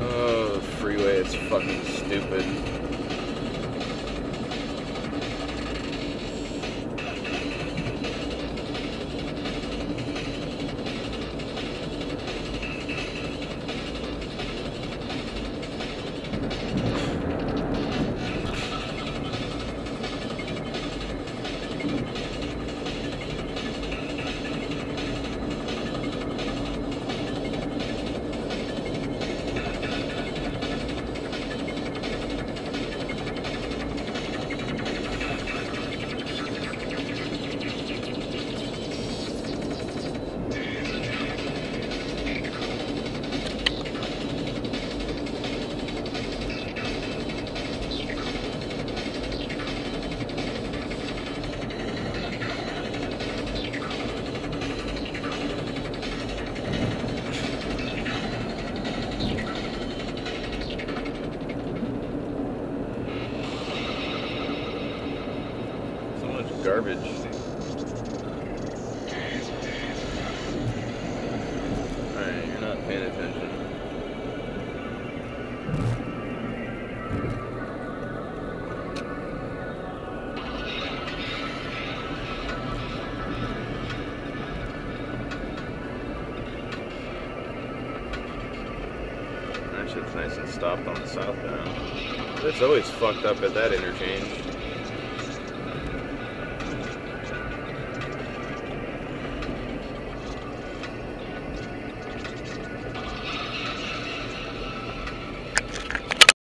Oh, the freeway, it's fucking stupid. Much garbage. Alright, you're not paying attention. That shit's nice and stopped on the southbound. It's always fucked up at that interchange.